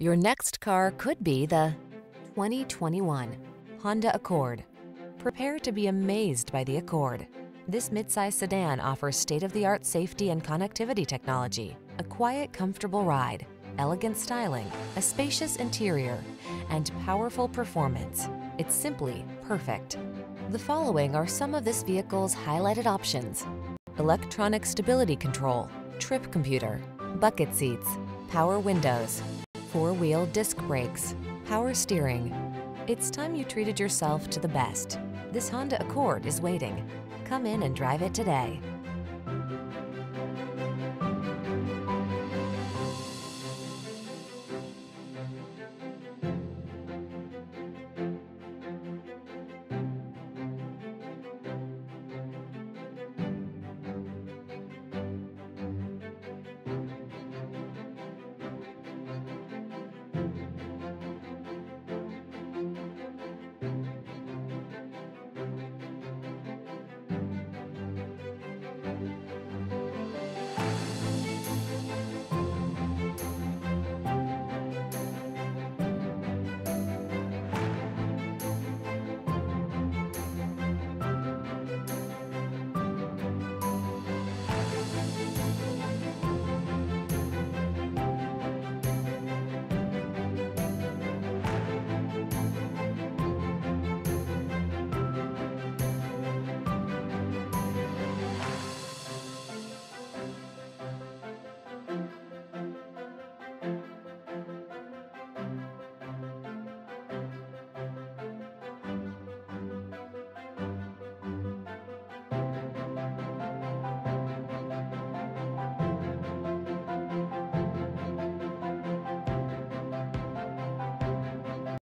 Your next car could be the 2021 Honda Accord. Prepare to be amazed by the Accord. This midsize sedan offers state-of-the-art safety and connectivity technology, a quiet, comfortable ride, elegant styling, a spacious interior, and powerful performance. It's simply perfect. The following are some of this vehicle's highlighted options. Electronic stability control, trip computer, bucket seats, power windows, four-wheel disc brakes, power steering. It's time you treated yourself to the best. This Honda Accord is waiting. Come in and drive it today.